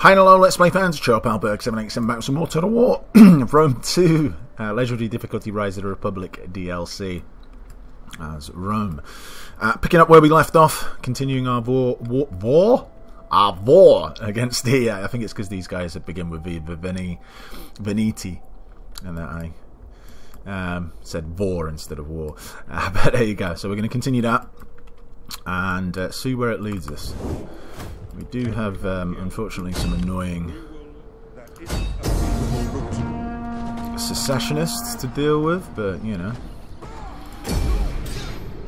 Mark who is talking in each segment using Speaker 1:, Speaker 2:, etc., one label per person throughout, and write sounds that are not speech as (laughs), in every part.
Speaker 1: Hi and hello, Let's Play fans. It's Chop Alberg 787 back with some more Total War (clears throat) Rome 2. Uh, Legendary Difficulty Rise of the Republic DLC as Rome. Uh, picking up where we left off, continuing our war. War? war? Our war against the. Uh, I think it's because these guys begin with the, Veni, Veneti. And that I um, said war instead of war. (laughs) But there you go. So we're going to continue that and uh, see where it leads us. We do have, um, unfortunately, some annoying secessionists to deal with, but you know,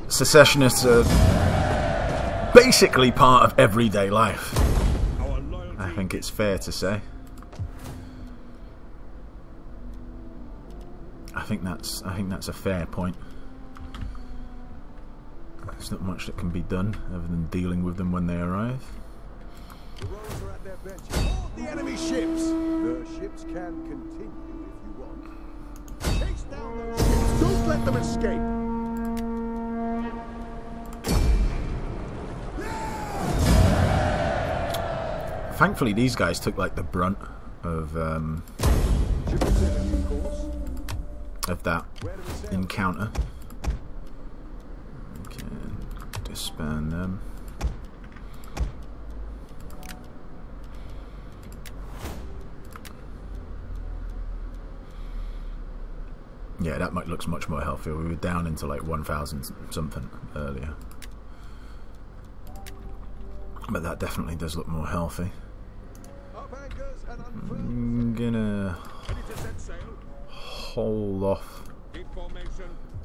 Speaker 1: secessionists are basically part of everyday life. I think it's fair to say. I think that's I think that's a fair point. There's not much that can be done other than dealing with them when they arrive.
Speaker 2: Are at their benches. Board the enemy ships! The ships can continue if you want. Chase down those ships! Don't let them escape!
Speaker 1: Thankfully, these guys took like the brunt of um, of that encounter. Can disband them. Yeah, that might looks much more healthy. We were down into like 1,000 something earlier. But that definitely does look more healthy.
Speaker 2: Up anchors and unfurl.
Speaker 1: I'm gonna
Speaker 2: Ready to set sail.
Speaker 1: hold off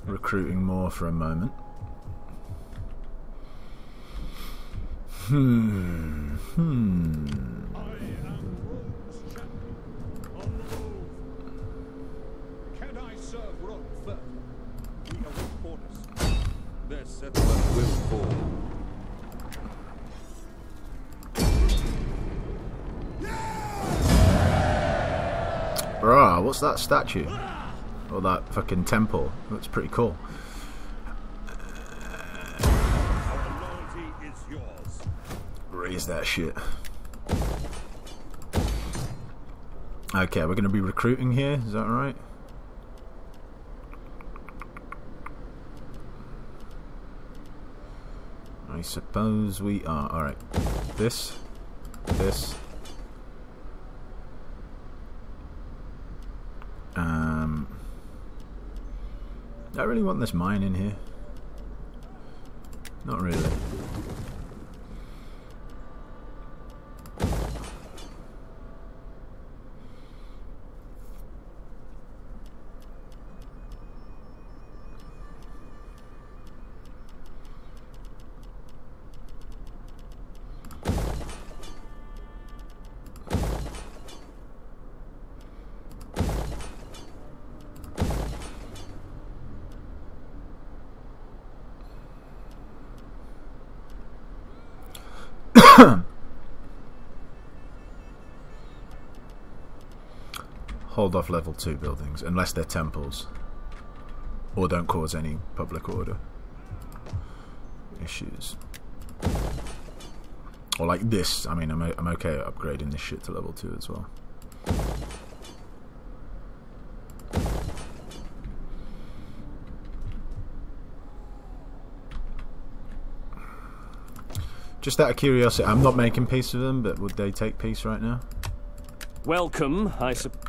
Speaker 1: recruiting more for a moment. Hmm. Hmm.
Speaker 2: I am Rome's champion. On the move. Can I serve Rome first? We await orders.
Speaker 3: Their settlement will fall.
Speaker 1: What's that statue? Or that fucking temple? Looks pretty cool. Raise that shit. Okay, we're going to be recruiting here. Is that right? Suppose we are. Alright. This. This. Um. I really want this mine in here. Not really. Hold off level 2 buildings unless they're temples or don't cause any public order issues. Or like this I mean I'm, I'm okay upgrading this shit to level 2 as well. Just out of curiosity I'm not making peace with them but would they take peace right now?
Speaker 4: Welcome, I sup-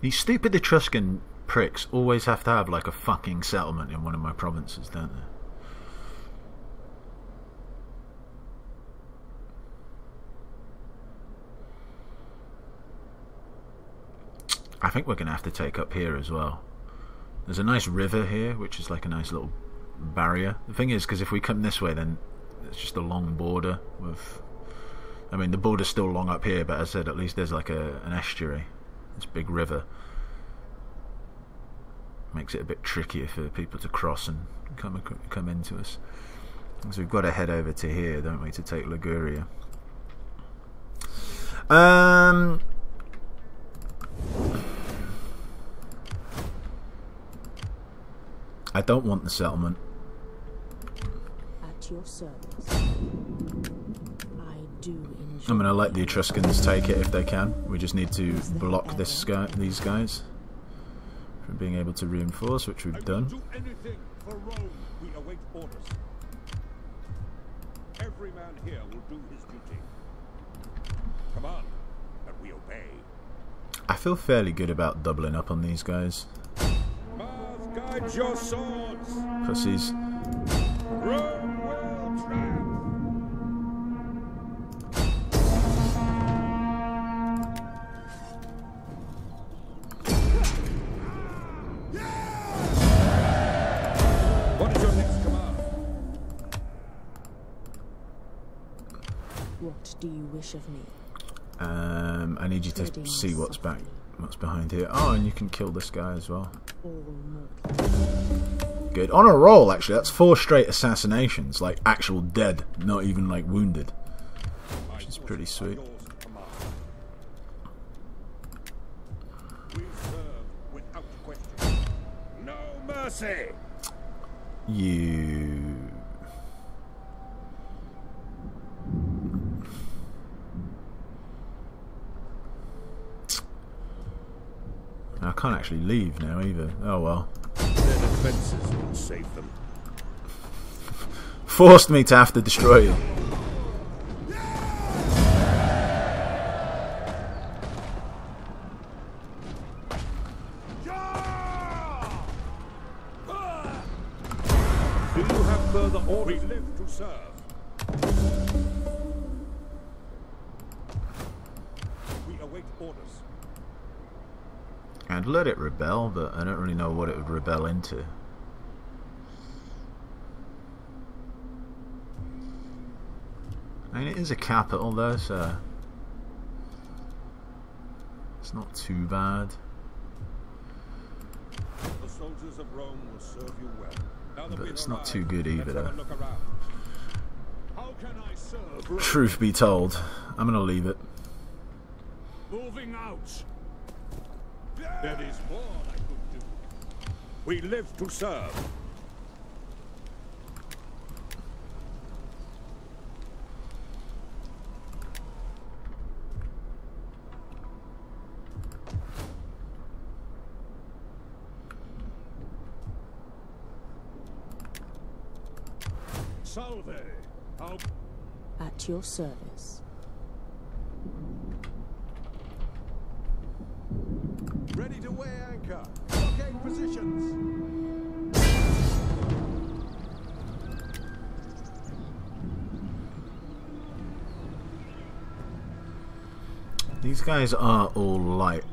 Speaker 1: These stupid Etruscan pricks always have to have like a fucking settlement in one of my provinces, don't they? I think we're going to have to take up here as well. There's a nice river here, which is like a nice little barrier. The thing is, because if we come this way, then it's just a long border with. I mean, the border's still long up here, but as I said, at least there's like a, an estuary. This big river makes it a bit trickier for people to cross and come come into us. So we've got to head over to here, don't we, to take Liguria. Um. I don't want the settlement.
Speaker 5: At your service. I do
Speaker 1: I'm gonna let the Etruscans take it if they can. We just need to block this guy, these guys, from being able to reinforce, which we've done.
Speaker 2: Do anything for Rome. We await orders. Every man here will do his duty. Command, and we obey.
Speaker 1: I feel fairly good about doubling up on these guys.
Speaker 2: Mars, guide your swords.
Speaker 1: Pussies.
Speaker 2: Rome will triumph.
Speaker 5: Do you wish of me?
Speaker 1: Um, I need you to see what's back, what's behind here. Oh, and you can kill this guy as well. Good. On a roll, actually. That's four straight assassinations, like actual dead, not even like wounded. Which is pretty sweet.
Speaker 2: Yours, command. We serve without question. No mercy.
Speaker 1: You. I can't actually leave now either. Oh well.
Speaker 2: Their defenses will save them. (laughs)
Speaker 1: Forced me to have to destroy you. Rebel, but I don't really know what it would rebel into. I mean, it is a capital though, so it's not too bad.
Speaker 2: The soldiers of Rome will serve you well.
Speaker 1: But it's not too good either,
Speaker 2: let's have a
Speaker 1: though.
Speaker 2: How can I serve?
Speaker 1: Truth be told, I'm gonna leave it.
Speaker 2: Moving out. There is more I could do. We live to serve. Salve. How
Speaker 5: At your service.
Speaker 1: These guys are all light.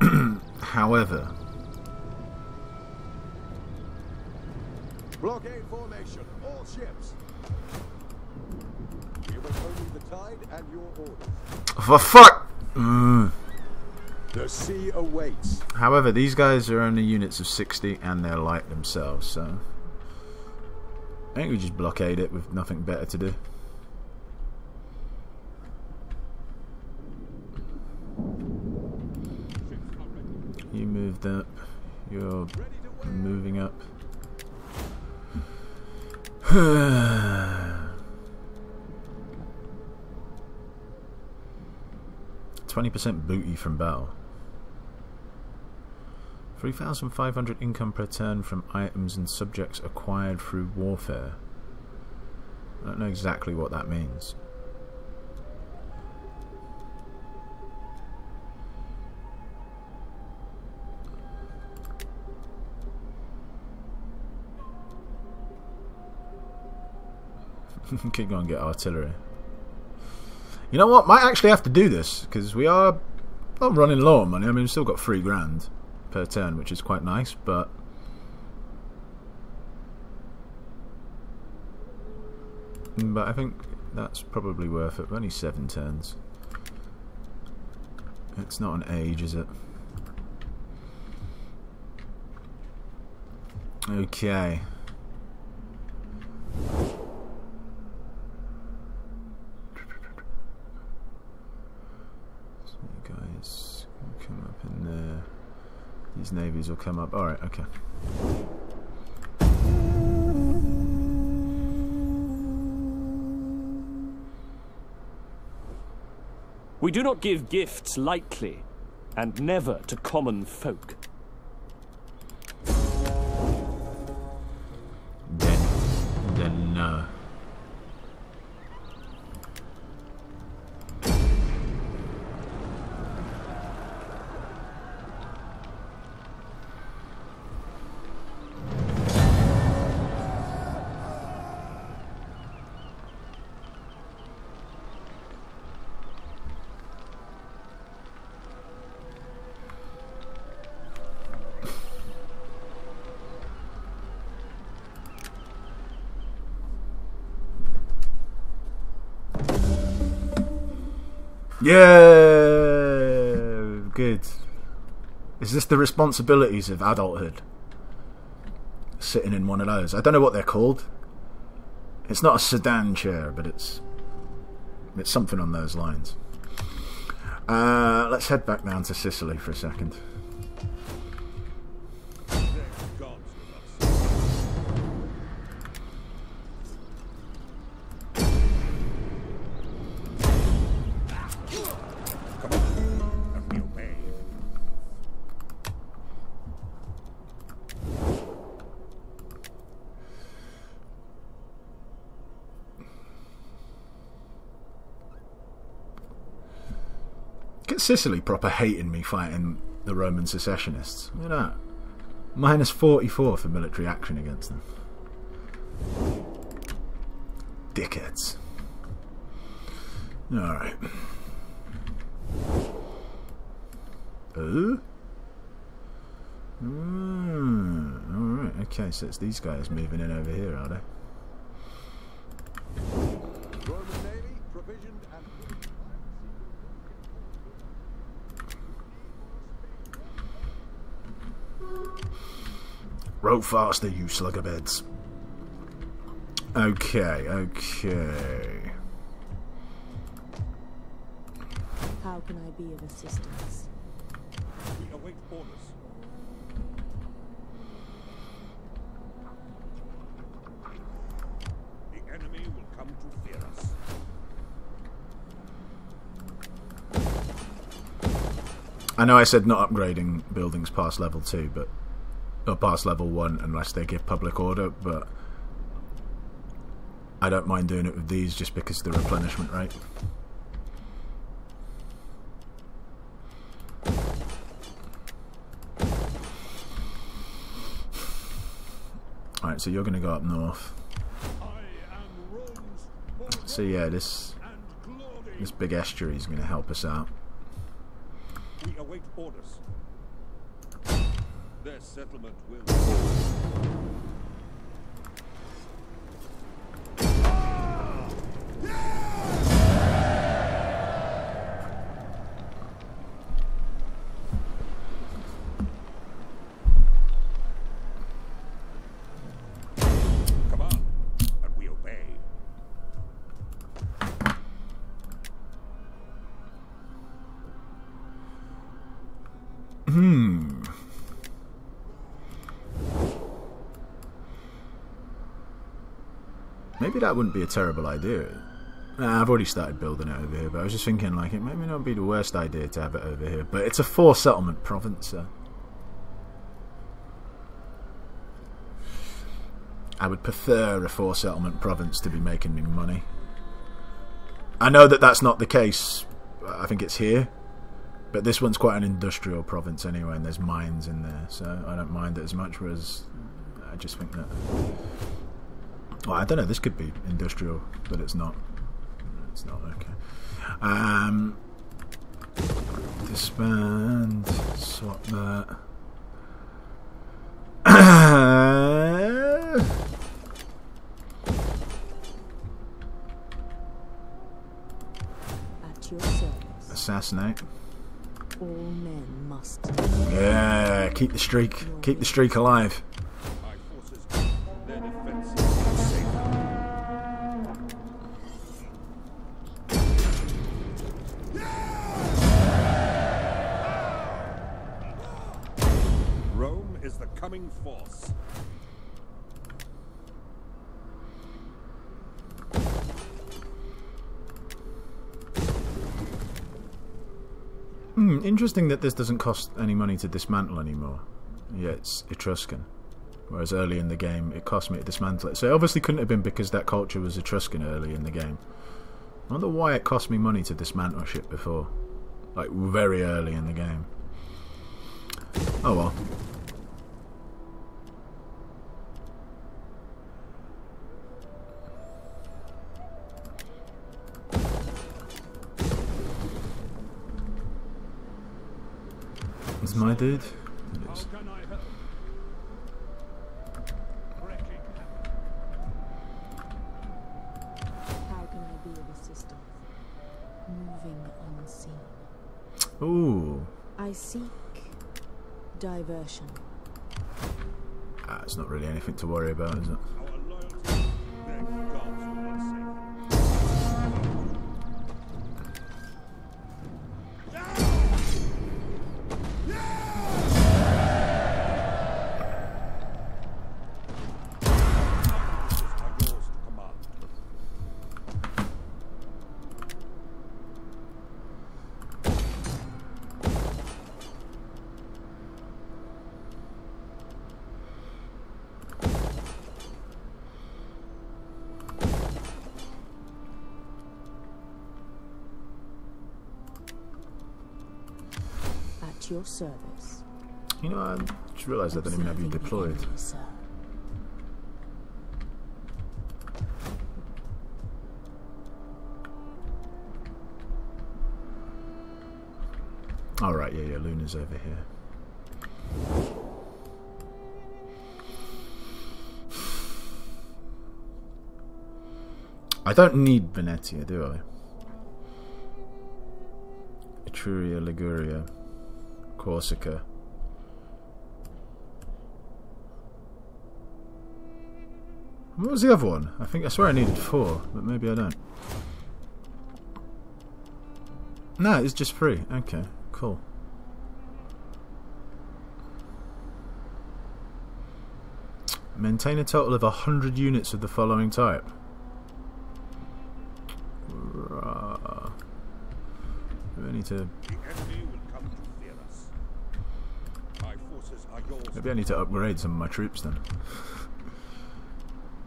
Speaker 1: (clears throat) However,
Speaker 2: Blockade formation. All ships. Only the tide and your orders.
Speaker 1: for fuck. Mm.
Speaker 2: The sea awaits.
Speaker 1: However, these guys are only units of 60 and they're light themselves, so. I think we just blockade it with nothing better to do. You up. You're moving up. (sighs) Twenty percent booty from battle. 3,500 income per turn from items and subjects acquired through warfare. I don't know exactly what that means. Could go and get artillery. You know what? Might actually have to do this because we are not running low on money. I mean, we've still got three grand per turn, which is quite nice, but. But I think that's probably worth it. Only seven turns. It's not an age, is it? Okay. come up in there. These navies will come up. Alright, okay.
Speaker 4: We do not give gifts lightly, and never to common folk.
Speaker 1: Yeah, good. Is this the responsibilities of adulthood? Sitting in one of those. I don't know what they're called. It's not a sedan chair, but it's it's something on those lines. Uh, let's head back down to Sicily for a second. Sicily proper hating me fighting the Roman secessionists. Look at that. Minus 44 for military action against them. Dickheads. Alright. Oh? Mm, Alright, okay, so it's these guys moving in over here, are they?
Speaker 2: Roman Navy provisioned and
Speaker 1: Row faster, you sluggerbeds. Okay, okay.
Speaker 5: How can I be of assistance?
Speaker 3: We await orders. The enemy will come to fear us.
Speaker 1: I know I said not upgrading buildings past level 2, but or past level 1 unless they give public order, but I don't mind doing it with these just because the replenishment rate. Alright, so you're going to go up north. So yeah, this this big estuary is going to help us out.
Speaker 3: We await orders. Settlement will
Speaker 1: Maybe that wouldn't be a terrible idea. Nah, I've already started building it over here, but I was just thinking, like, it may not be the worst idea to have it over here. But it's a four settlement province, so. I would prefer a four settlement province to be making me money. I know that that's not the case. I think it's here. But this one's quite an industrial province anyway, and there's mines in there, so I don't mind it as much. Whereas I just think that. Well, I don't know. This could be industrial, but it's not. It's not okay. Um, disband. Swap that.
Speaker 5: At your service.
Speaker 1: Assassinate.
Speaker 5: All men must.
Speaker 1: Yeah, keep the streak. Keep the streak alive. Interesting that this doesn't cost any money to dismantle anymore. Yeah, it's Etruscan. Whereas early in the game, it cost me to dismantle it. So it obviously couldn't have been because that culture was Etruscan early in the game. I wonder why it cost me money to dismantle shit before. Like, very early in the game. Oh well.
Speaker 5: Unseen.
Speaker 1: Ooh.
Speaker 5: I seek diversion.
Speaker 1: Ah, it's not really anything to worry about, is it?
Speaker 5: Your service.
Speaker 1: You know, I just realised I don't even have you deployed.
Speaker 5: sir.
Speaker 1: Alright, yeah, yeah, Luna's over here. I don't need Venetia, do I? Etruria, Liguria, Corsica. What was the other one? I think I swear I needed four, but maybe I don't. No, it's just three. Okay, cool. Maintain a total of 100 units of the following type. Maybe need to
Speaker 3: fear us. My forces are yours.
Speaker 1: Maybe I need to upgrade some of my troops then.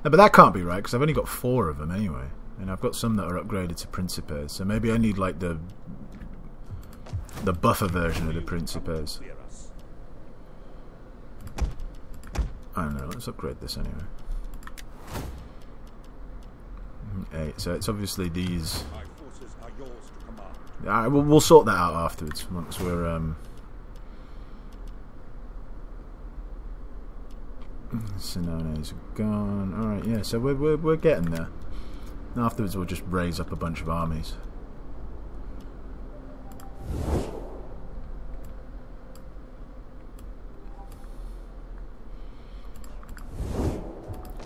Speaker 1: no, but that can't be right because I've only got four of them anyway, and I've got some that are upgraded to Principes. So maybe I need like the the buffer version of the Principes. I don't know. Let's upgrade this anyway. Mm, Eight. So it's obviously these.
Speaker 3: My forces are yours to command.
Speaker 1: Alright, we'll, we'll sort that out afterwards once we're um. Sinone's gone. Alright, yeah, so we're, we're, we're getting there. And afterwards, we'll just raise up a bunch of armies.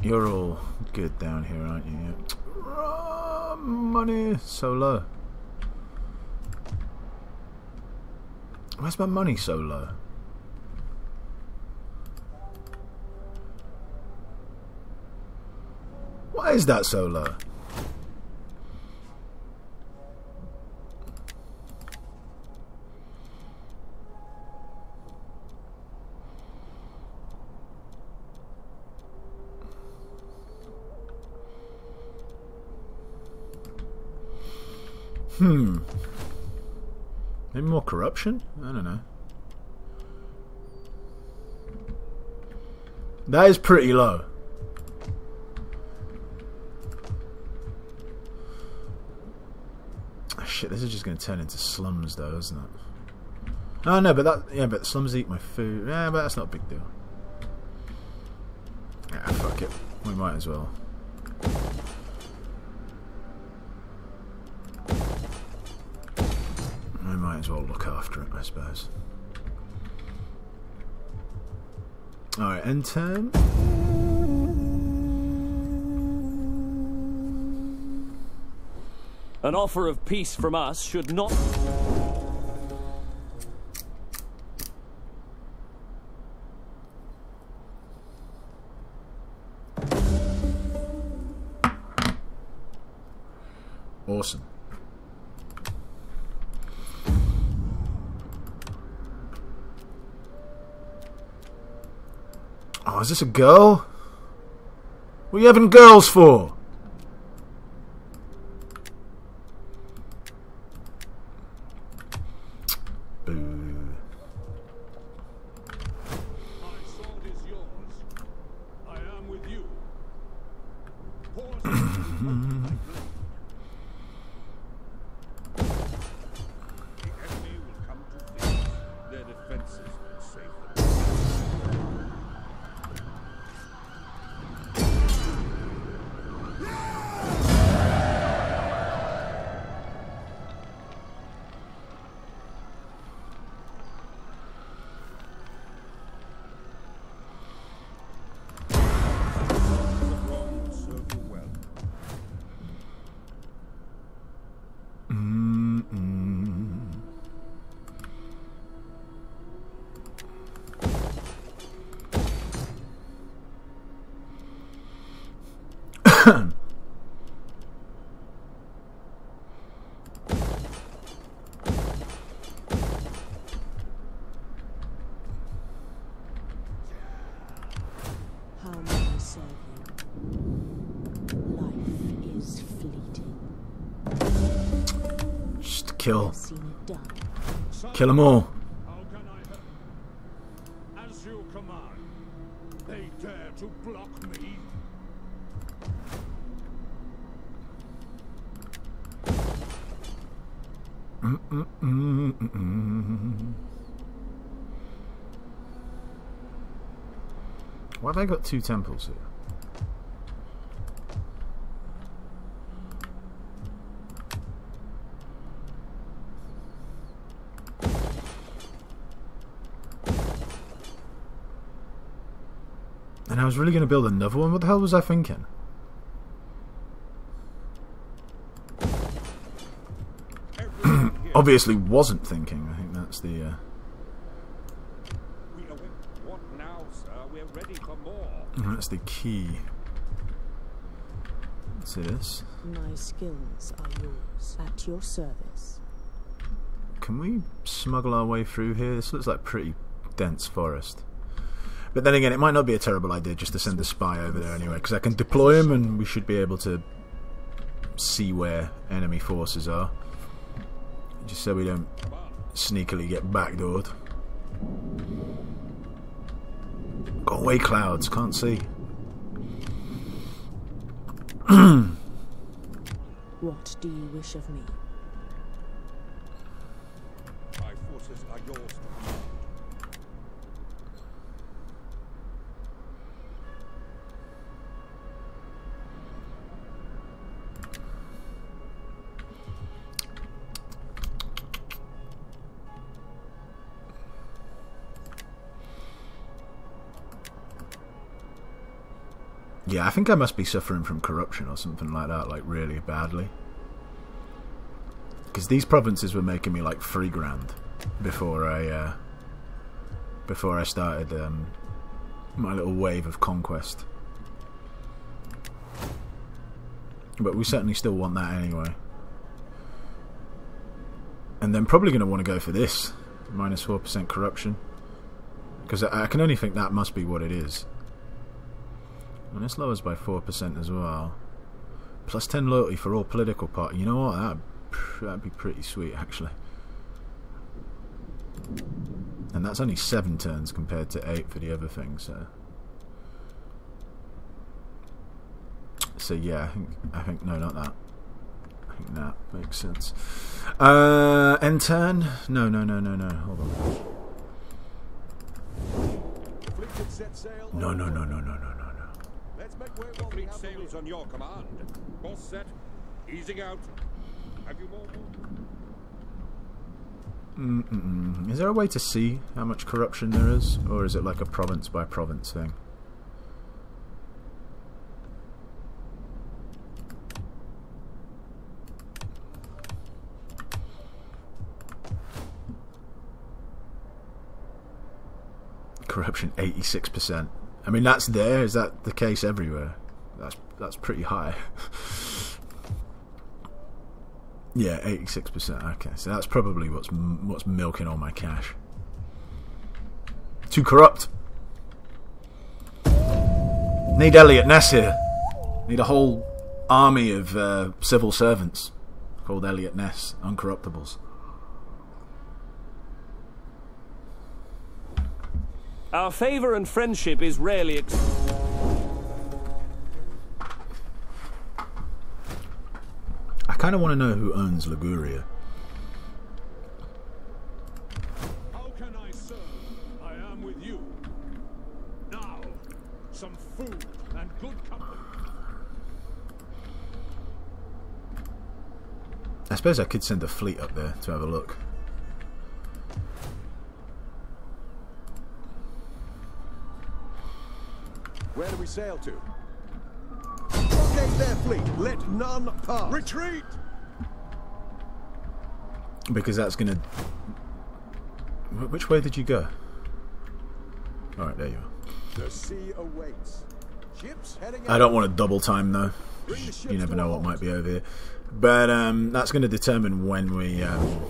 Speaker 1: You're all good down here, aren't you? Ah, money so low. Where's my money so low? Why is that so low? Hmm. Maybe more corruption? I don't know. That is pretty low. Ah, Shit, this is just going to turn into slums, though, isn't it? Oh no, but that yeah, but slums eat my food. Yeah, but that's not a big deal. Yeah, fuck it. We might as well. I might as well look after it, I suppose. Alright, end turn.
Speaker 4: An offer of peace from us should not...
Speaker 1: Awesome. Oh, is this a girl? What are you having girls for? Just kill.
Speaker 5: I've seen it done.
Speaker 1: Kill them all. Two temples here? And I was really going to build another one. What the hell was I thinking? (clears throat) Obviously, wasn't thinking. I think that's the. Uh...
Speaker 3: We await. What now, sir? We're ready for more.
Speaker 1: That's the key to this.
Speaker 5: My skills are yours. At your service.
Speaker 1: Can we smuggle our way through here? This looks like pretty dense forest. But then again, it might not be a terrible idea just to send a spy over there anyway, because I can deploy him and we should be able to see where enemy forces are. Just so we don't sneakily get backdoored. Away, clouds. Can't see.
Speaker 5: What do you wish of me?
Speaker 1: Yeah, I think I must be suffering from corruption or something like that, like really badly. Because these provinces were making me like three grand before I uh, before I started um, my little wave of conquest. But we certainly still want that anyway. And then probably going to want to go for this minus four percent corruption, because I, I can only think that must be what it is. And this lowers by 4% as well. Plus 10 loyalty for all political party. You know what? That'd, that'd be pretty sweet, actually. And that's only 7 turns compared to 8 for the other thing, so... So yeah, I think, I think no, not that. I think that makes sense. Uh, end turn? No, no, no, no, no. Hold on.
Speaker 2: The fleet can set sail.
Speaker 1: No, no, no, no, no, no, no, no.
Speaker 2: Let's make way
Speaker 3: The fleet sails on your command. Course set. Easing out. Have you more?
Speaker 1: Mm-mm. Is there a way to see how much corruption there is, or is it like a province by province thing? Corruption eighty six percent. I mean, that's there. Is that the case everywhere? That's that's pretty high. (laughs) Yeah, eighty-six percent. Okay, so that's probably what's what's milking all my cash. Too corrupt. Need Eliot Ness here. Need a whole army of uh, civil servants called Eliot Ness, uncorruptibles.
Speaker 4: Our favour and friendship is rarely. Ex-
Speaker 1: I kind of want to know who owns Liguria.
Speaker 3: How can I serve? I am with you. Now, some food and good company.
Speaker 1: I suppose I could send a fleet up there to have a look.
Speaker 2: Where do we sail to? Blockade their fleet. Let none pass.
Speaker 3: Retreat!
Speaker 1: Because that's going to... Which way did you go? Alright, there you are.
Speaker 2: The sea awaits. Ships heading
Speaker 1: I don't want to double time though.
Speaker 2: Bring the ships
Speaker 1: You never know what might be over here. But um, that's going to determine when we um,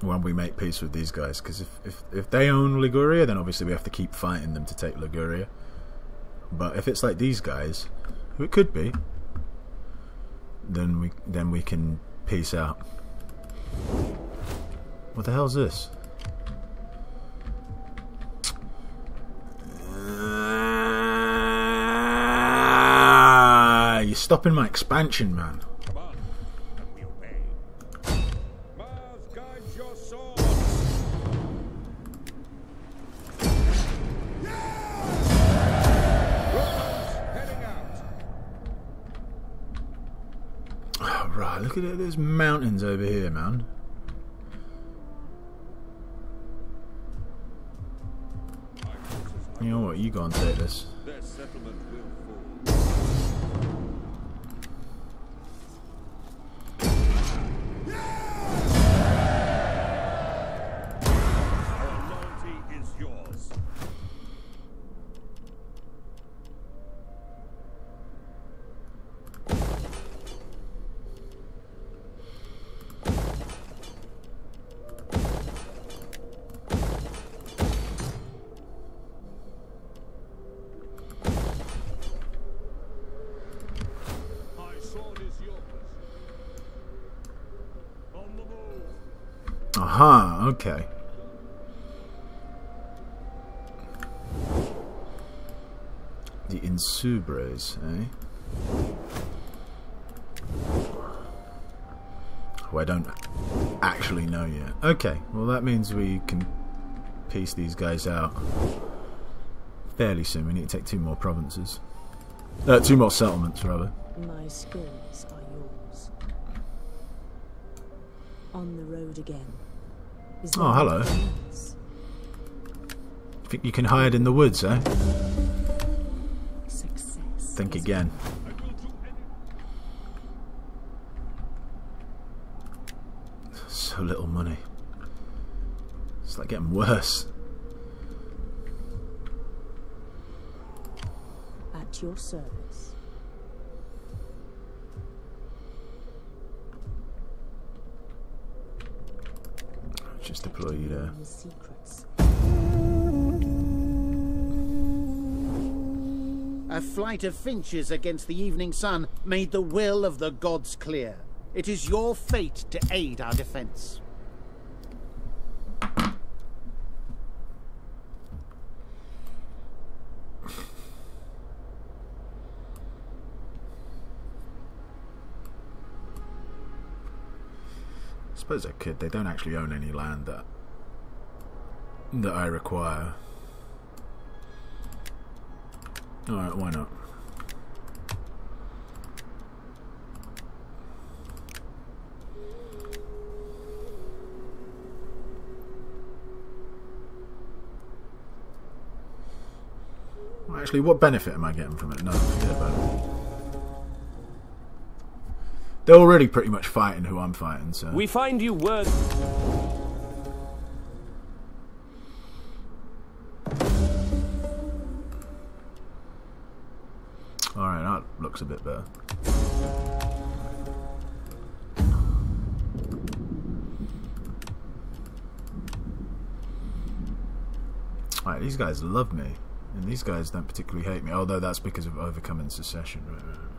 Speaker 1: when we make peace with these guys. Because if, if if they own Liguria, then obviously we have to keep fighting them to take Liguria. But if it's like these guys, who it could be, then we then we can peace out. What the hell's this? Ah, you're stopping my expansion, man. Right, look at. There's mountains over here, man. You know what? You go and take this. Okay. The Insubres, eh? Who I don't actually know yet. Okay, well that means we can piece these guys out fairly soon. We need to take two more provinces. Uh, two more settlements, rather.
Speaker 5: My skills are yours. On the road again.
Speaker 1: Oh, hello. Think you can hide in the woods, eh?
Speaker 5: Success.
Speaker 1: Think again.
Speaker 3: I will do anything.
Speaker 1: So little money. It's like getting worse.
Speaker 5: At your service.
Speaker 1: Just you there.
Speaker 6: A flight of finches against the evening sun made the will of the gods clear. It is your fate to aid our defense.
Speaker 1: Suppose I could. They don't actually own any land that that I require. Alright, why not? Actually, what benefit am I getting from it? No. They're already pretty much fighting who I'm fighting, so.
Speaker 4: We find you worth.
Speaker 1: Alright, that looks a bit better. Alright, these guys love me. And these guys don't particularly hate me, although that's because of overcoming secession. Right, right, right.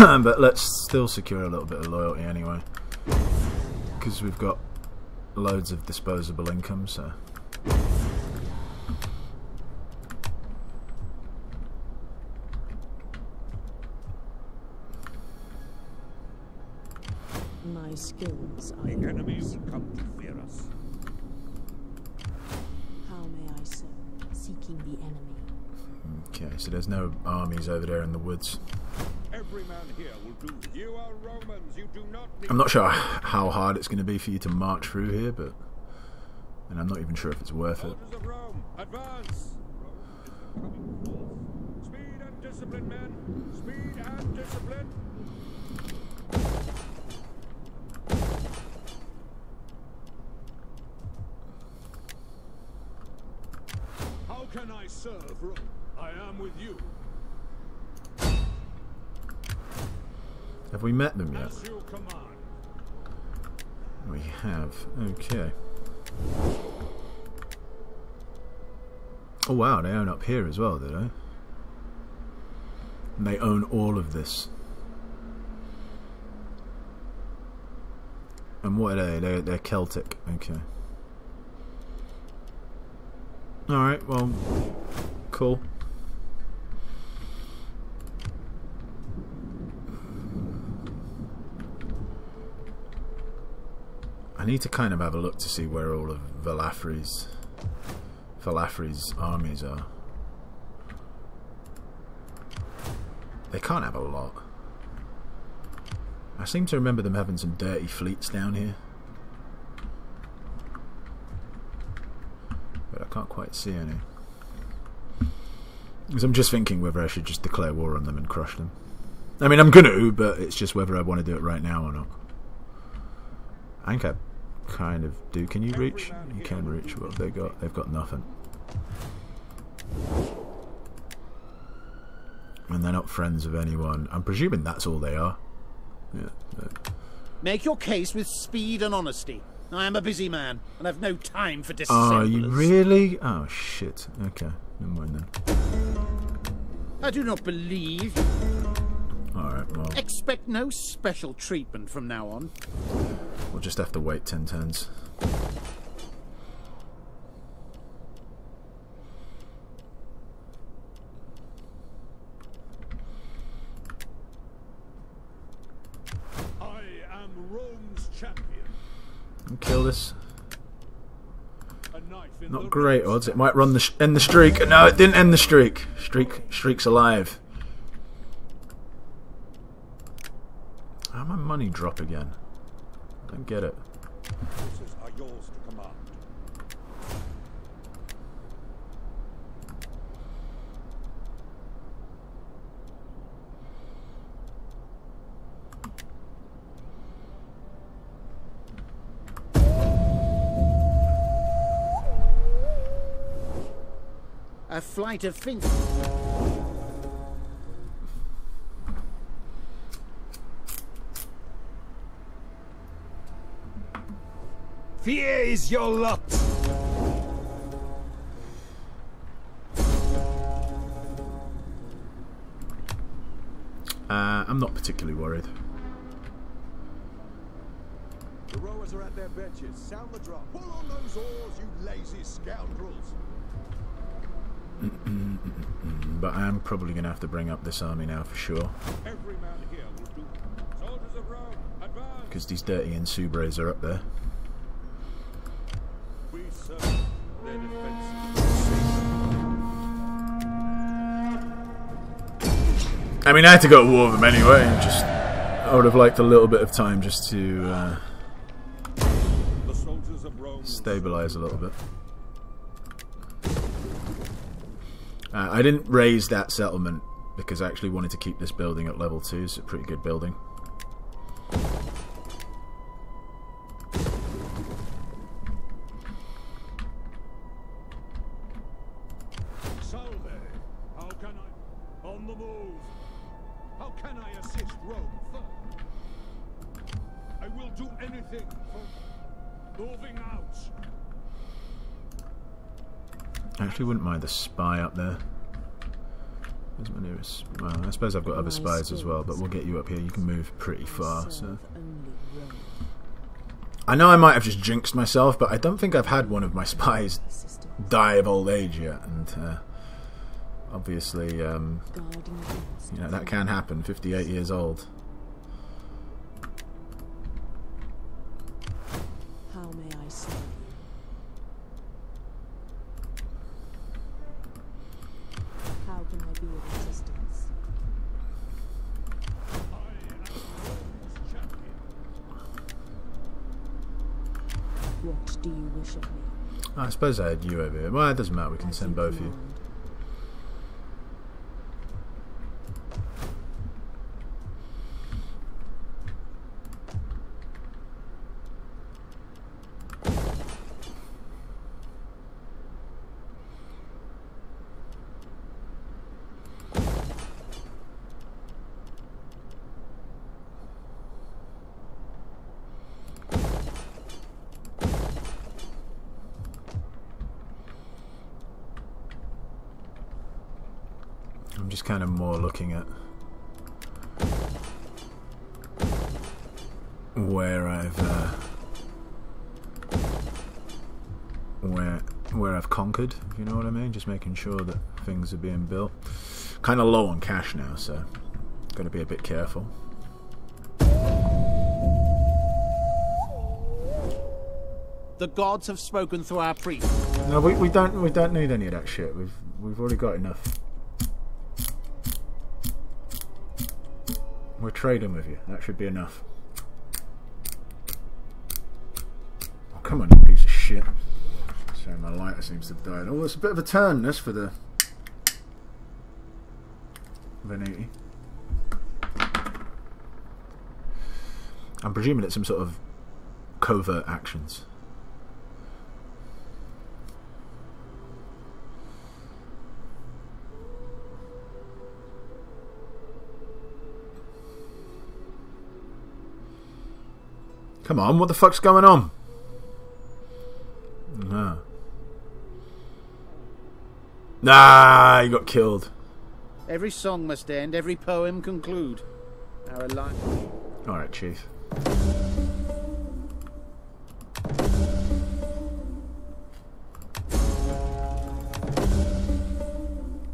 Speaker 1: (coughs) but let's still secure a little bit of loyalty anyway, because we've got loads of disposable income. So.
Speaker 5: My skills are
Speaker 3: The enemy will come to fear us.
Speaker 5: How may I serve? Seeking the enemy.
Speaker 1: Okay, so there's no armies over there in the woods.
Speaker 3: Every man here will do. You are Romans. You do not need
Speaker 1: I'm not sure how hard it's going to be for you to march through here, but and I'm not even sure if it's worth it.
Speaker 3: of Rome. Advance. Rome is coming forth. Speed and discipline, men. Speed and discipline. How can I serve Rome? I am with you.
Speaker 1: Have we met them yet?
Speaker 3: As you command.
Speaker 1: We have. Okay. Oh wow, they own up here as well, do they? And they own all of this. And what are they? They're, they're Celtic. Okay. Alright, well, cool. I need to kind of have a look to see where all of Valafri's Valafri's armies are. They can't have a lot. I seem to remember them having some dirty fleets down here. But I can't quite see any. Because I'm just thinking whether I should just declare war on them and crush them. I mean, I'm gonna, but it's just whether I want to do it right now or not. I kind of do. Can you reach? You can reach. What have they got? They've got nothing. And they're not friends of anyone. I'm presuming that's all they are. Yeah. but-
Speaker 6: Make your case with speed and honesty. I am a busy man, and I've no time for ah,
Speaker 1: Are
Speaker 6: dissemblers.
Speaker 1: you really? Oh shit. Okay. Never mind then.
Speaker 6: I do not believe.
Speaker 1: Alright, well,
Speaker 6: Expect no special treatment from now on.
Speaker 1: We'll just have to wait 10 turns.
Speaker 3: I am Rome's champion.
Speaker 1: And kill this.
Speaker 3: A knife in
Speaker 1: Not great odds. It might run the sh- end the streak. No, it didn't end the streak. Streak, streak's alive. How my money drop again? I don't get it.
Speaker 3: Forces are yours to command.
Speaker 6: A flight of finch.
Speaker 7: Fear is your lot.
Speaker 1: Uh, I'm not particularly worried.
Speaker 2: The rowers are at their benches. Sound the drum. Pull on those oars, you lazy scoundrels.
Speaker 1: But I am probably going to have to bring up this army now for sure.
Speaker 3: Every man here will do. Soldiers of Rome, advance.
Speaker 1: Because these dirty Insubres are up there. I mean, I had to go to war with them anyway. Just, I would have liked a little bit of time just to uh, stabilize a little bit. Uh, I didn't raise that settlement because I actually wanted to keep this building at level 2. It's a pretty good building. Actually, wouldn't mind the spy up there. Where's my nearest? Well, I suppose I've got other spies as well, but we'll get you up here. You can move pretty far, so. I know I might have just jinxed myself, but I don't think I've had one of my spies die of old age yet, and uh, obviously, um, you know that can happen. Fifty-eight years old.
Speaker 5: How may I serve you? How can I be of assistance? What do you wish of me?
Speaker 1: I suppose I had you over here. Well, it doesn't matter. We can send both of you.
Speaker 5: command.
Speaker 1: I'm just kind of more looking at where I've uh, where you know what I mean, just making sure that things are being built. Kind of low on cash now, so got to be a bit careful.
Speaker 6: The gods have spoken through our priest.
Speaker 1: No, we, we don't we don't need any of that shit. We've we've already got enough. We're trading with you. That should be enough. Oh, come on, you piece of shit. Sorry, my lighter seems to have died. Oh, it's a bit of a turn, this, for the Veneti. I'm presuming it's some sort of covert actions. Come on, what the fuck's going on? No. Nah, you got killed.
Speaker 6: Every song must end, every poem conclude. Our life.
Speaker 1: Alright, Chief.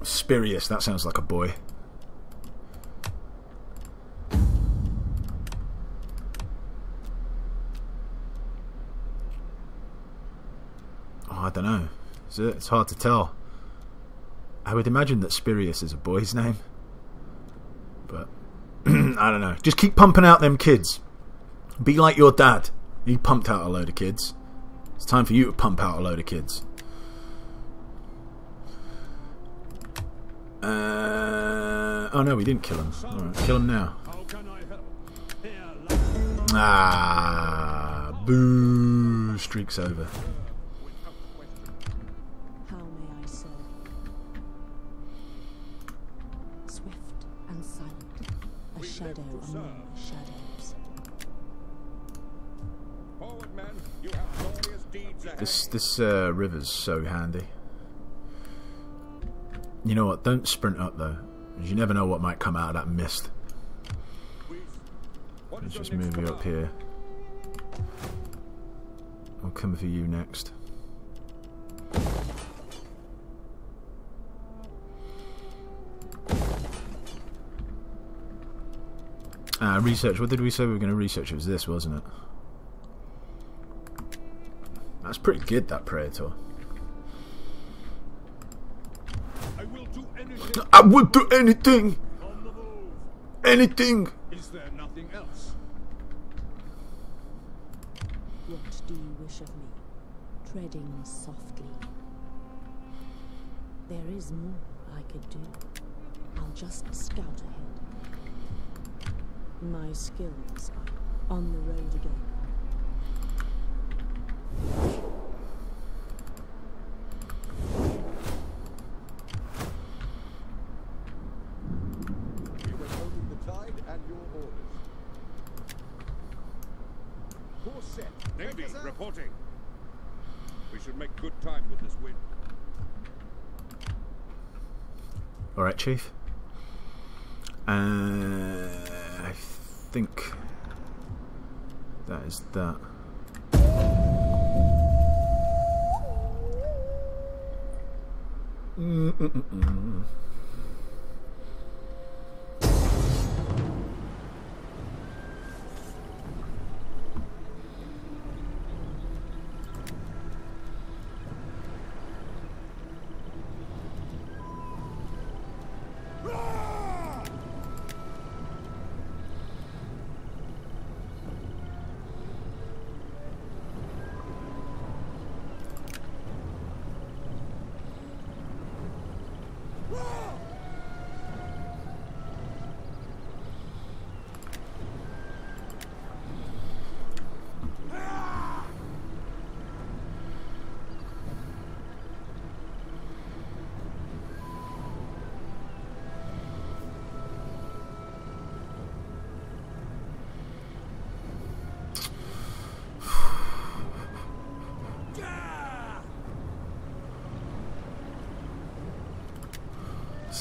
Speaker 1: Spurius, that sounds like a boy. Oh, I don't know. It's hard to tell. I would imagine that Spurius is a boy's name. But (clears throat) I don't know. Just keep pumping out them kids. Be like your dad. He pumped out a load of kids. It's time for you to pump out a load of kids. Uh, oh no, we didn't kill him. Alright, kill him now. Ah, boo. Streak's over.
Speaker 5: Shadow among the shadows.
Speaker 3: Forward, men. You have glorious deeds ahead.
Speaker 1: This this uh, river's so handy. You know what? Don't sprint up though. 'cause You never know what might come out of that mist. Let's just move you up here. I'll come for you next. Ah, research. What did we say we were going to research? It was this, wasn't it? That's pretty good, that Praetor.
Speaker 3: I will do anything
Speaker 1: I would do anything!
Speaker 3: on the move.
Speaker 1: Anything!
Speaker 3: Is there nothing else?
Speaker 5: What do you wish of me? Treading softly. There is more I could do. I'll just scout ahead. My skills are on the road again.
Speaker 2: We were holding the tide and your orders. Course set.
Speaker 3: Navy reporting. We should make good time with this wind.
Speaker 1: Alright, Chief. Uh, I think that is that. Mm-mm-mm. Just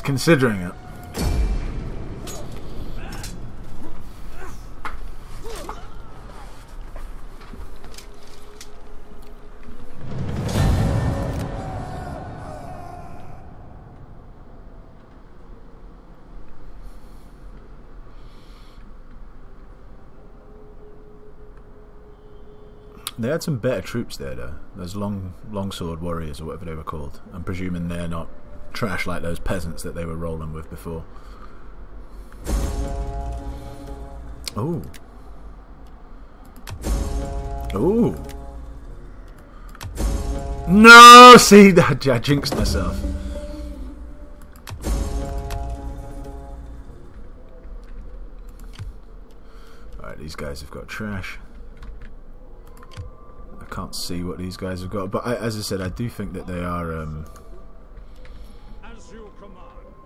Speaker 1: considering it. They had some better troops there, though. Those long, longsword warriors, or whatever they were called. I'm presuming they're not trash like those peasants that they were rolling with before. Oh. Oh. No! See, (laughs) I jinxed myself. Alright, these guys have got trash. I can't see what these guys have got, but I, as I said, I do think that they are um,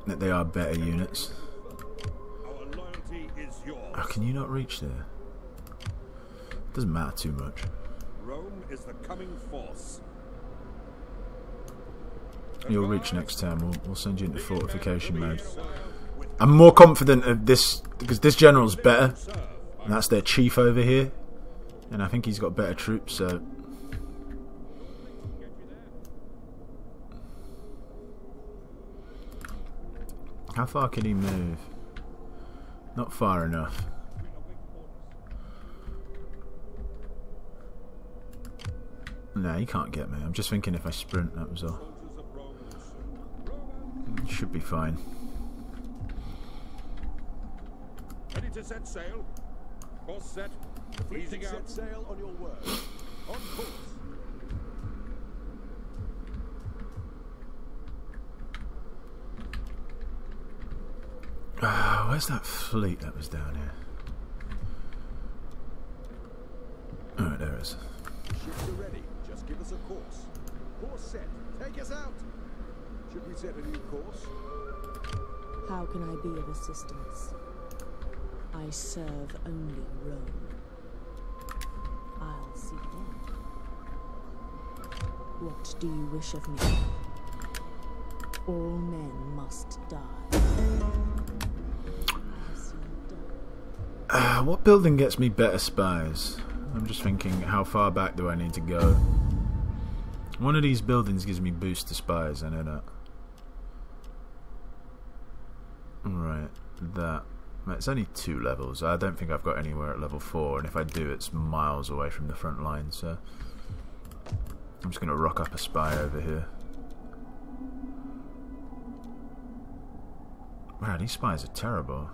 Speaker 1: that they are better units.
Speaker 3: our loyalty is yours.
Speaker 1: Oh, can you not reach there? Doesn't matter too much.
Speaker 3: Rome is the coming force.
Speaker 1: You'll reach next time. We'll, we'll send you into fortification mode. I'm more confident of this because this general's better, and that's their chief over here, and I think he's got better troops. So how far can he move? Not far enough. No, he can't get me. I'm just thinking if I sprint, that was all. Should be fine.
Speaker 3: Ready to set sail. Course set. Easing out.
Speaker 2: Set sail on your word. On course.
Speaker 1: Ah, where's that fleet that was down here? Oh, there it is.
Speaker 2: Ships are ready. Just give us a course. Course set. Take us out. Should we set a new course?
Speaker 5: How can I be of assistance? I serve only Rome. I'll see then. What do you wish of me? All men must
Speaker 1: What building gets me better spies? I'm just thinking, how far back do I need to go? One of these buildings gives me boost to spies, I know that. Right, that. It's only two levels. I don't think I've got anywhere at level four, and if I do, it's miles away from the front line. So I'm just going to rock up a spy over here. Wow, these spies are terrible.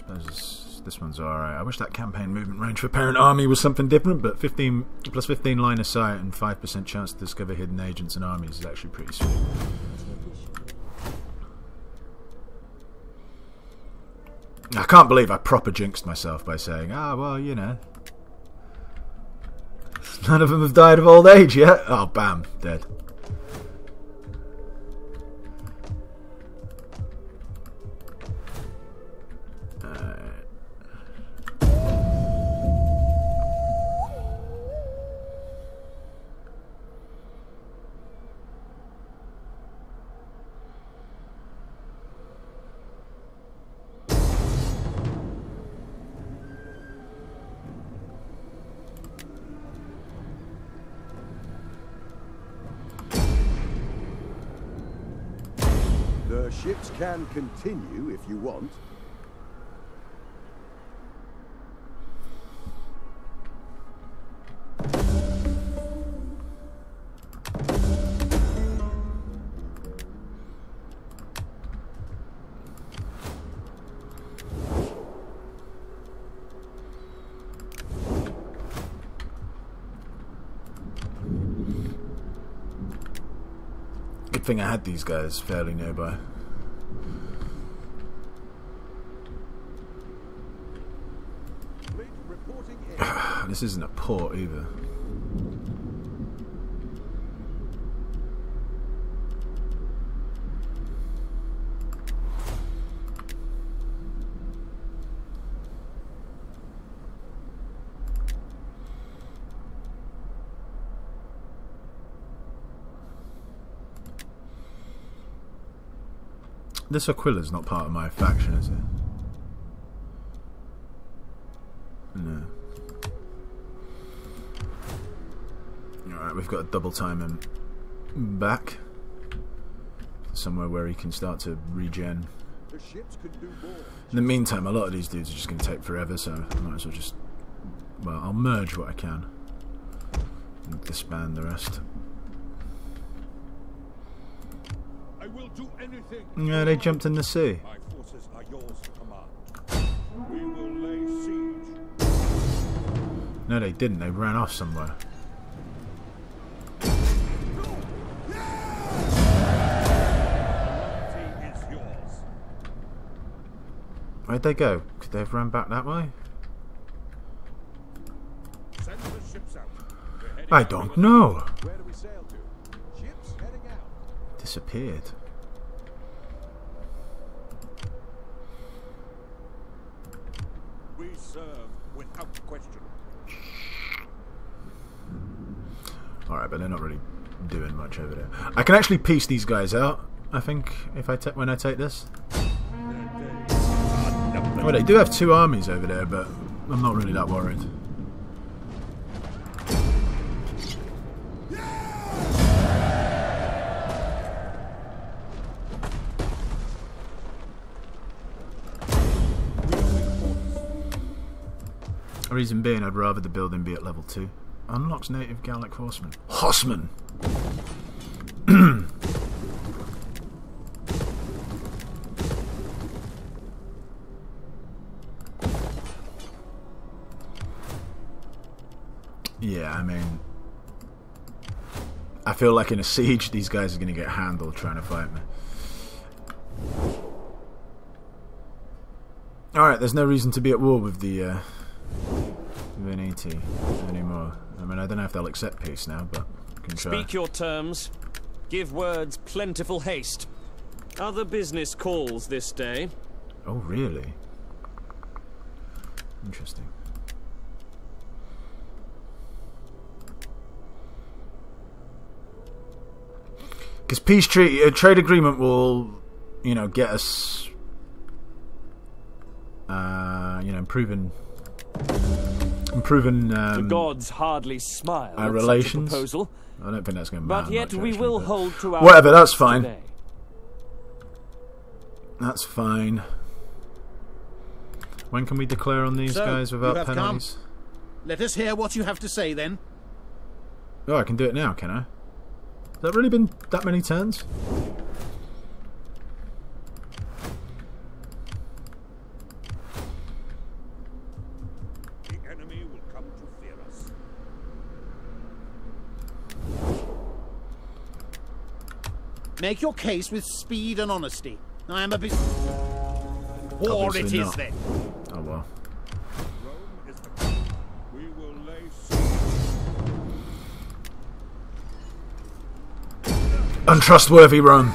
Speaker 1: I suppose this, this one's alright. I wish that campaign movement range for Parent Army was something different, but 15 plus 15 line of sight and 5% chance to discover hidden agents and armies is actually pretty sweet. I can't believe I proper jinxed myself by saying, ah, well, you know. None of them have died of old age yet. Oh, bam, dead.
Speaker 2: Can continue if you want.
Speaker 1: Good thing I had these guys fairly nearby.
Speaker 2: Fleet reporting in.
Speaker 1: This isn't a port either. This Aquila's not part of my faction, is it? No. Alright, we've got to double time him back. Somewhere where he can start to regen.
Speaker 2: The ships can do more.
Speaker 1: In the meantime, a lot of these dudes are just going to take forever, so I might as well just. Well, I'll merge what I can. And disband the rest.
Speaker 3: I will do anything.
Speaker 1: Yeah, they jumped in the sea.
Speaker 3: My forces are yours to command. We will lay siege.
Speaker 1: No, they didn't. They ran off somewhere. Where'd they go? Could they have run back that way? I don't know. Disappeared.
Speaker 3: We serve without question.
Speaker 1: Alright, but they're not really doing much over there. I can actually piece these guys out, I think, if I when I take this. Well, they do have two armies over there, but I'm not really that worried. Reason being, I'd rather the building be at level 2. Unlocks native Gallic horsemen. Horsemen! Feel like in a siege, these guys are going to get handled trying to fight me. Alright, there's no reason to be at war with the uh, Veneti anymore. I mean, I don't know if they'll accept peace now, but can try.
Speaker 4: Speak your terms. Give words plentiful haste. Other business calls this day.
Speaker 1: Oh, really? Interesting. Because peace treaty, a trade agreement will, you know, get us, uh, you know, improving, improving.
Speaker 4: The
Speaker 1: Um,
Speaker 4: gods hardly smile
Speaker 1: our
Speaker 4: at
Speaker 1: relations?
Speaker 4: such proposal,
Speaker 1: I don't think that's going to matter.
Speaker 4: but yet
Speaker 1: much,
Speaker 4: we
Speaker 1: actually,
Speaker 4: will hold to our
Speaker 1: Whatever, that's fine.
Speaker 4: today.
Speaker 1: That's fine. When can we declare on these
Speaker 6: So,
Speaker 1: guys without
Speaker 6: have come?
Speaker 1: penalties?
Speaker 6: Let us hear what you have to say then.
Speaker 1: Oh, I can do it now, can I? Has that really been that many turns?
Speaker 3: The enemy will come to fear us.
Speaker 6: Make your case with speed and honesty. I am a bit. War
Speaker 1: Obviously
Speaker 6: it is
Speaker 1: not.
Speaker 6: then.
Speaker 1: Untrustworthy Rome.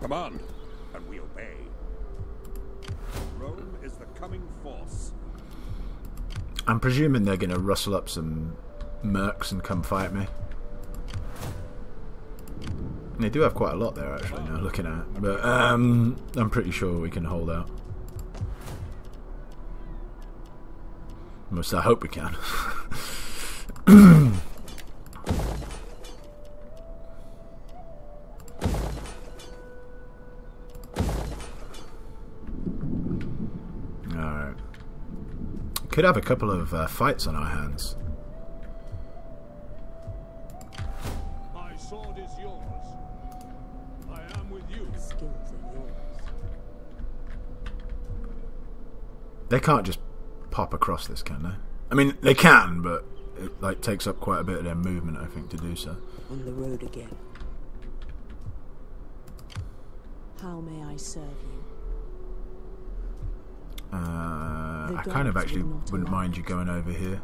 Speaker 3: Command, and we obey. Rome is the coming force.
Speaker 1: I'm presuming they're going to rustle up some mercs and come fight me. And they do have quite a lot there, actually, now looking at it. But um, I'm pretty sure we can hold out. Most I hope we can. (coughs) Alright. Could have a couple of uh, fights on our hands. They can't just pop across this, can they? I mean, they can, but it like takes up quite a bit of their movement, I think, to do so.
Speaker 5: On the road again. How may I serve you?
Speaker 1: Uh, I kind of actually wouldn't mind you going over here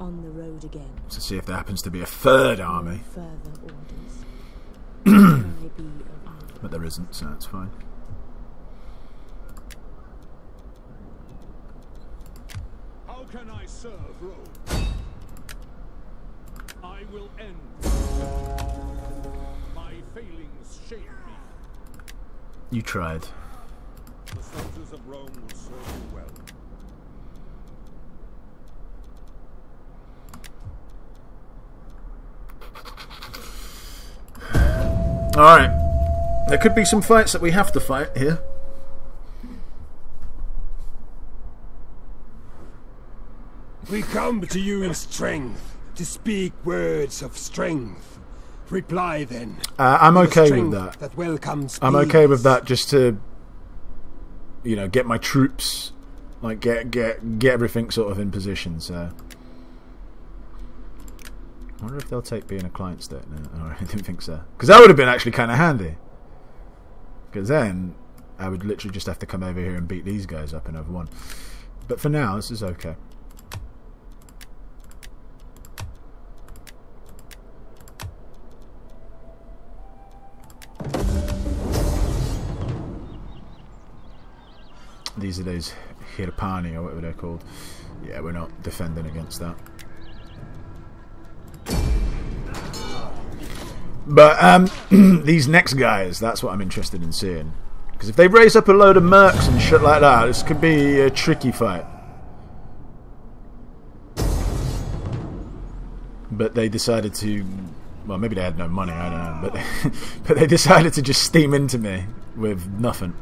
Speaker 5: On the road again.
Speaker 1: to see if there happens to be a third army,
Speaker 5: further orders. (clears throat) Can I be of help?
Speaker 1: but there isn't, so that's fine.
Speaker 3: Can I serve Rome? I will end. My failings shame me.
Speaker 1: You tried.
Speaker 2: The soldiers of Rome will serve you well.
Speaker 1: Alright. There could be some fights that we have to fight here.
Speaker 7: We come to you in strength, to speak words of strength. Reply then.
Speaker 1: Uh, I'm
Speaker 7: The
Speaker 1: okay with that.
Speaker 7: That welcomes
Speaker 1: I'm
Speaker 7: peace.
Speaker 1: okay with that just to, you know, get my troops, like get get get everything sort of in position. So, I wonder if they'll take being a client state. (laughs) No, I didn't think so. Because that would have been actually kind of handy. Because then I would literally just have to come over here and beat these guys up in over one. But for now, this is okay. These are those Hirpani or whatever they're called. Yeah, we're not defending against that. But um, (clears throat) these next guys, that's what I'm interested in seeing. Because if they raise up a load of mercs and shit like that, this could be a tricky fight. But they decided to. Well, maybe they had no money, I don't know. But, (laughs) but they decided to just steam into me with nothing.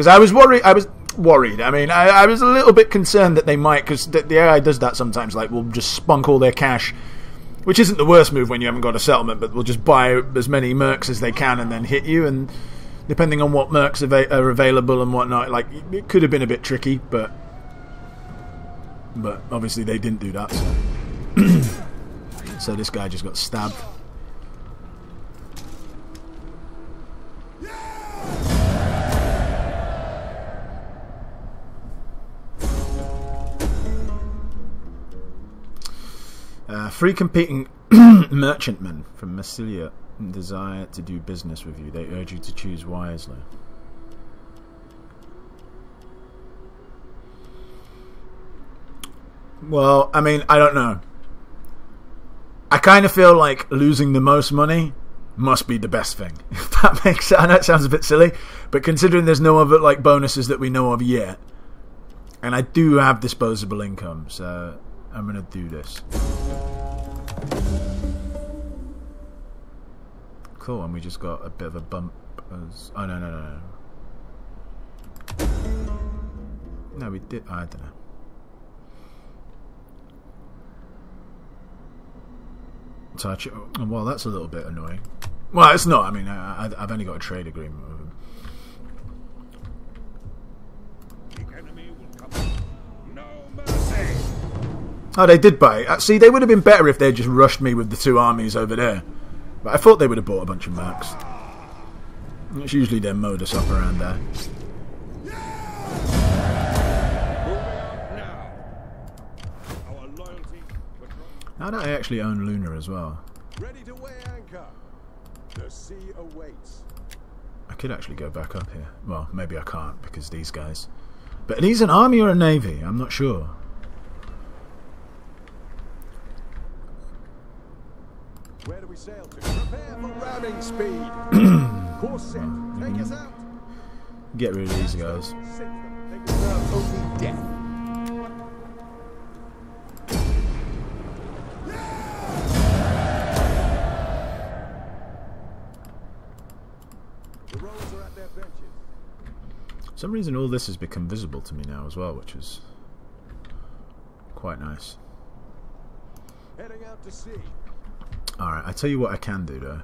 Speaker 1: Because I was worried. I was worried. I mean, I, I was a little bit concerned that they might, because the, the AI does that sometimes. Like, will just spunk all their cash, which isn't the worst move when you haven't got a settlement. But will just buy as many mercs as they can and then hit you. And depending on what mercs ava- are available and whatnot, like it could have been a bit tricky. But but obviously they didn't do that. So, (clears throat) so this guy just got stabbed. Uh, three competing (clears throat) merchantmen from Massilia desire to do business with you. They urge you to choose wisely. Well, I mean, I don't know. I kind of feel like losing the most money must be the best thing. (laughs) If that makes sense. I know it sounds a bit silly, but considering there's no other like bonuses that we know of yet, and I do have disposable income, so I'm gonna do this. Cool, and we just got a bit of a bump. As, oh no no no no. No, we did. I don't know. Touch. Well, that's a little bit annoying. Well, it's not. I mean, I, I've only got a trade agreement Oh, they did buy. Uh, see, they would have been better if they just rushed me with the two armies over there. But I thought they would have bought a bunch of mercs. It's usually their modus operandi.
Speaker 2: Now. Our loyalty would run
Speaker 1: Now that I actually own Luna as well,
Speaker 2: ready to weigh anchor. The sea awaits.
Speaker 1: I could actually go back up here. Well, maybe I can't because these guys. But are these an army or a navy? I'm not sure.
Speaker 2: Where do we sail to? Prepare for ramming speed. (clears throat) Course set. Take us out.
Speaker 1: Get rid of these guys.
Speaker 2: For
Speaker 1: some reason all this has become visible to me now as well, which is quite nice.
Speaker 2: Heading out to sea.
Speaker 1: Alright, I tell you what I can do though.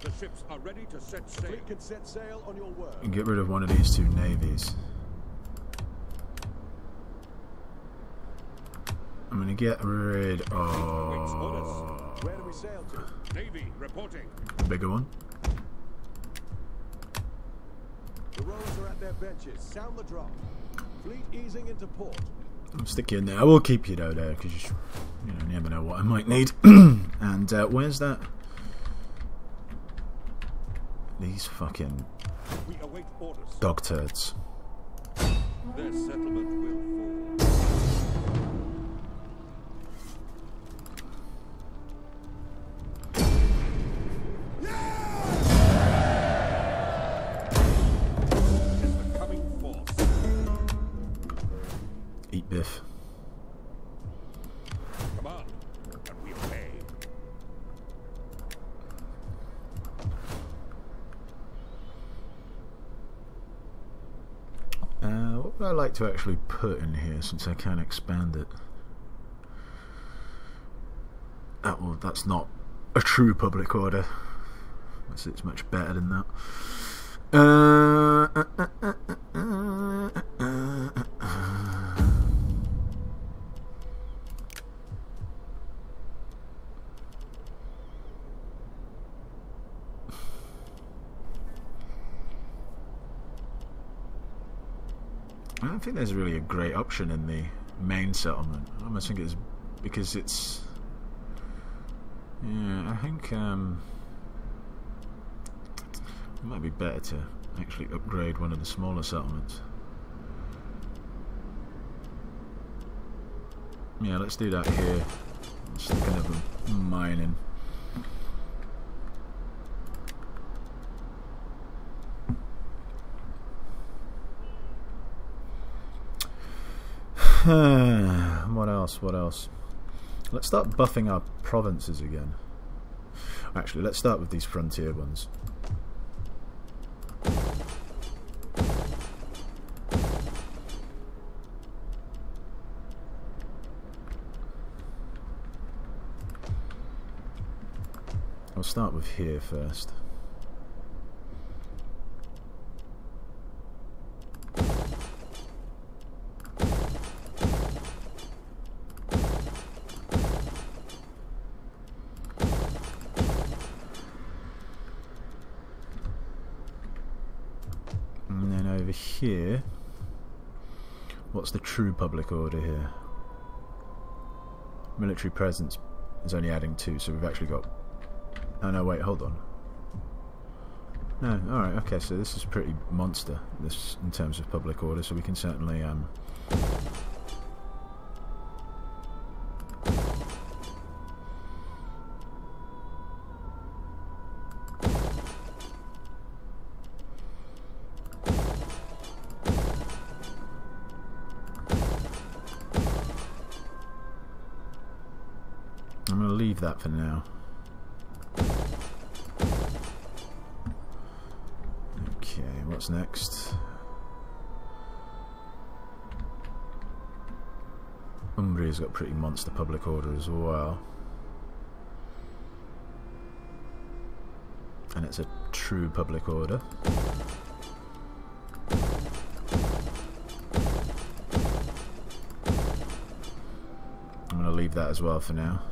Speaker 3: The ships are ready to set sail.
Speaker 2: fleet can set sail on your word.
Speaker 1: And get rid of one of these two navies. I'm gonna get rid of.
Speaker 2: Where do we sail to?
Speaker 3: Navy reporting.
Speaker 1: the bigger one.
Speaker 2: The rowers are at their benches. Sound the drum. Fleet easing into port.
Speaker 1: I'll stick you in there. I will keep you though there because you, you know, never know what I might need. (clears throat) and uh, where's that? These fucking
Speaker 3: We await orders.
Speaker 1: dog turds. To actually put in here since I can't expand it? That well, that's not a true public order. It's, much better than that. Uh, uh, I don't think there's really a great option in the main settlement. I almost think it's because it's. Yeah, I think um, it might be better to actually upgrade one of the smaller settlements. Yeah, let's do that here. Stick another mine in. (sighs) what else? What else? Let's start buffing our provinces again. Actually, let's start with these frontier ones. I'll start with here first. And then over here, what's the true public order here? Military presence is only adding two, so we've actually got. Oh no, wait, hold on. No, alright, okay, so this is pretty monster, this in terms of public order, so we can certainly. Um, Umbria's got pretty monster public order as well. And it's a true public order. I'm going to leave that as well for now.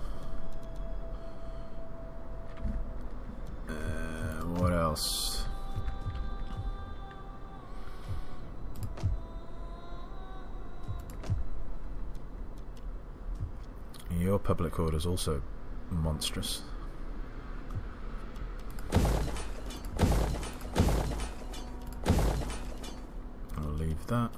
Speaker 1: Public order is also monstrous. I'll leave that.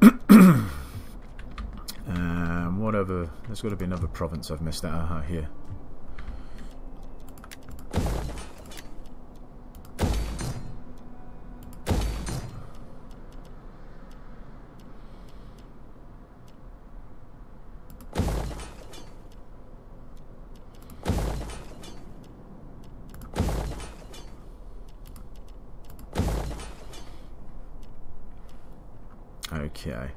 Speaker 1: (coughs) Um, whatever. There's got to be another province I've missed out. Aha, here. Okay.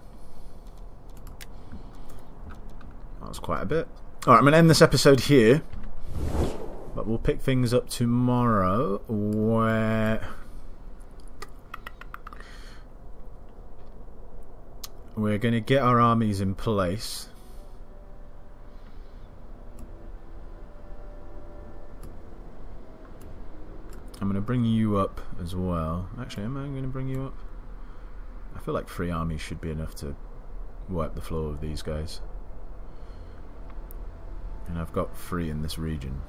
Speaker 1: That was quite a bit. Alright, I'm going to end this episode here. But we'll pick things up tomorrow where. We're going to get our armies in place. I'm going to bring you up as well. Actually, am I going to bring you up? I feel like three armies should be enough to wipe the floor with these guys. And I've got three in this region.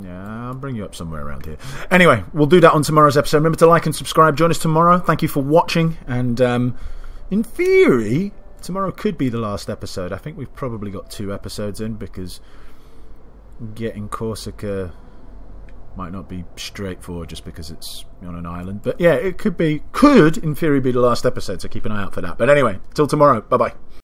Speaker 1: Yeah, I'll bring you up somewhere around here. Anyway, we'll do that on tomorrow's episode. Remember to like and subscribe. Join us tomorrow. Thank you for watching. And um, in theory, tomorrow could be the last episode. I think we've probably got two episodes in because getting Corsica might not be straightforward just because it's on an island. But yeah, it could be, could in theory be the last episode. So keep an eye out for that. But anyway, till tomorrow. Bye bye.